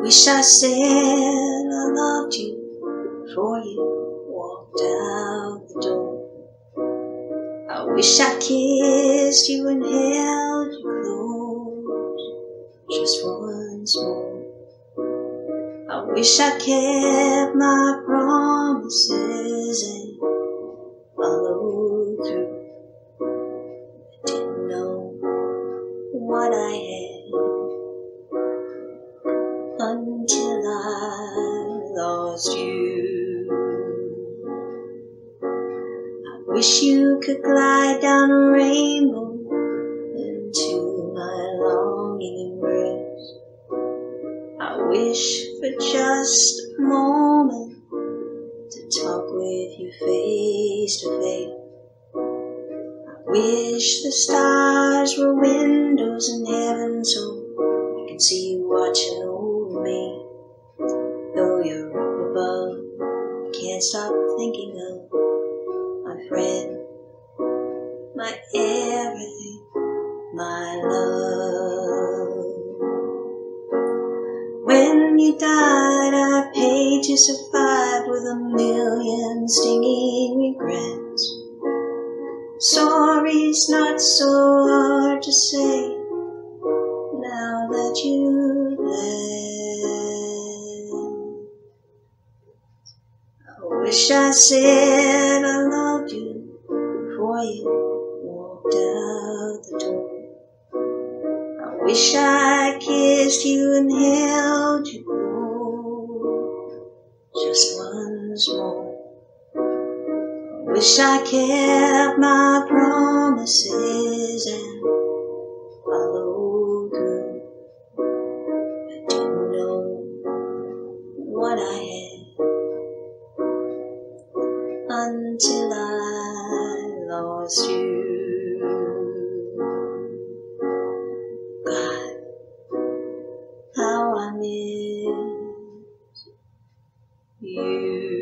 wish I said I loved you before you walked out the door. I wish I kissed you and held you close just once more. I wish I kept my promises and followed through. I didn't know what I had until I lost you. I wish you could glide down a rainbow into my longing embrace. I wish for just a moment to talk with you face to face. I wish the stars were windows in heaven so I could see you watching me. Though you're above, I can't stop thinking of my friend, my everything, my love. When you died, I paid to survive with a million stinging regrets. Sorry's not so hard to say now that you wish I said I loved you before you walked out the door. I wish I kissed you and held you just once more. I wish I kept my promises and until I lost you. God, how I miss you.